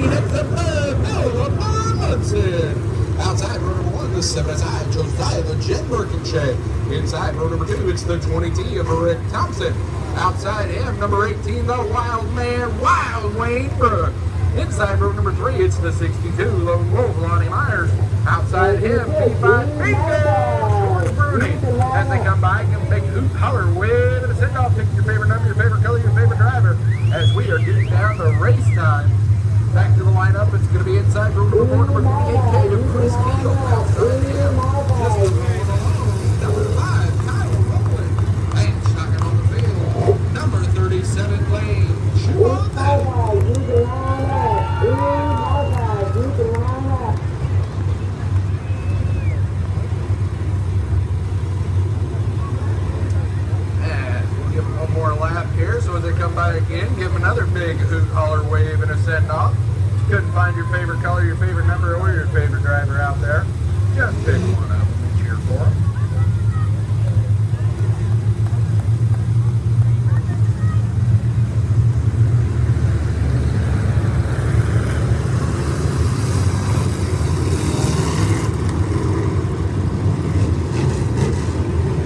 Green the power of Outside row number one, the seven-side Josiah the Jet Merkinche. Inside row number two, it's the 20T of Rick Thompson. Outside him, number 18, the Wild Man, Wild Wayne Brook. Inside row number three, it's the 62, Lone Wolf, Lonnie Myers. Outside him, P5, Bingo, George As they come by, can pick who holler, win. to the send-off. Pick your favorite number, your favorite color, your favorite driver. As we are getting down to race time going to be inside row number four, number 28K of Chris Keel. Outside him, just a ways alone. Number five, Kyle Rowland. And shotgun on the field, number 37, Lane. Schwab. And we'll give them one more lap here. So as they come by again, give them another big hoot, holler, wave, and a send off. Couldn't find your favorite color, your favorite number, or your favorite driver out there. Just pick one up and cheer for them.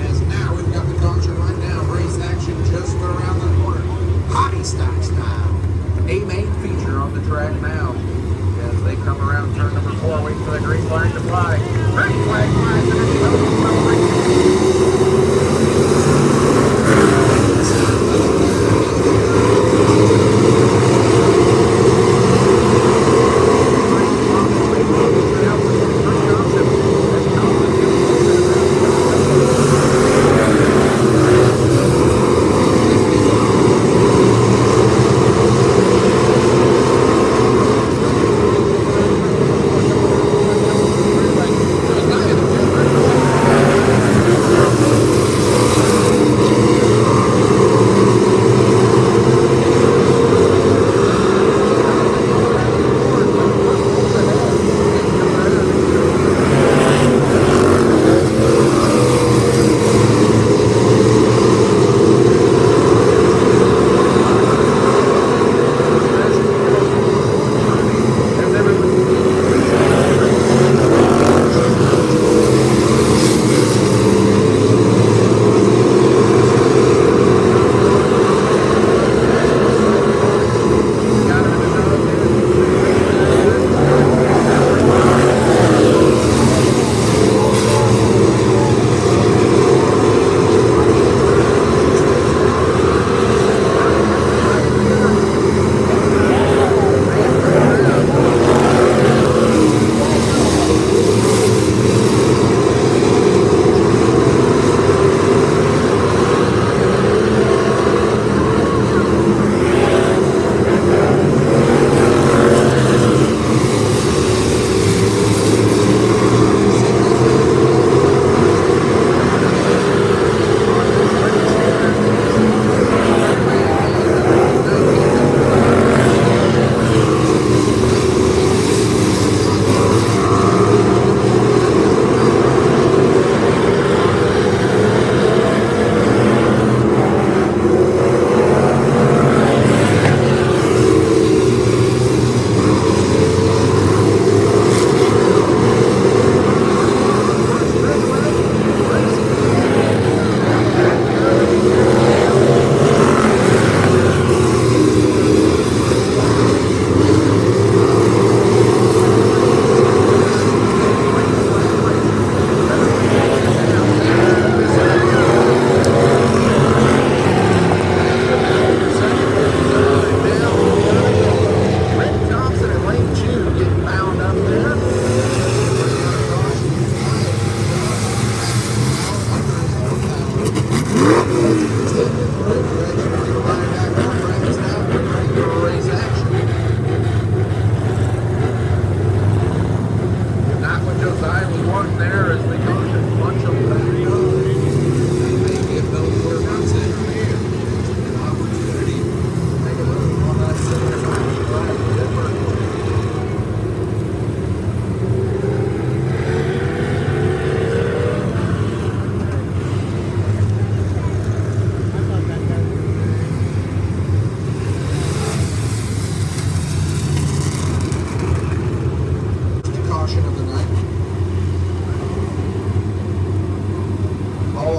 As now we've got the caution line down, race action just around the corner. Hobby stock style. A main feature on the track now. As they come around turn number four, wait for the green flag to fly. Green flag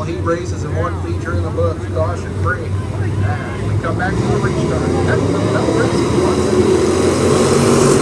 He races in one feature in the book, Caution free. And we come back to the restart. That's the bell race.